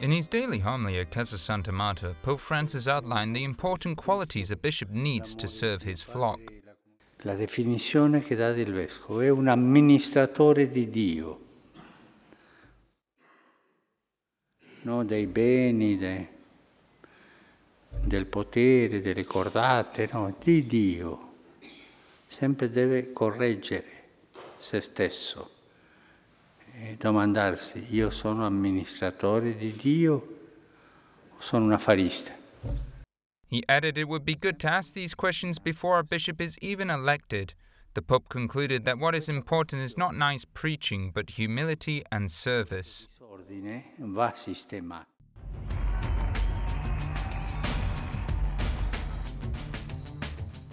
In his daily homily at Casa Santa Marta, Pope Francis outlined the important qualities a bishop needs to serve his flock. La definizione che dà del vescovo è un amministratore di Dio, no? dei beni, de, del potere, delle cordate, no? di Dio. Sempre deve correggere se stesso e domandarsi, io sono amministratore di Dio o sono un affarista? He added it would be good to ask these questions before a bishop is even elected. The Pope concluded that what is important is not nice preaching, but humility and service. L'ordine va sistemato.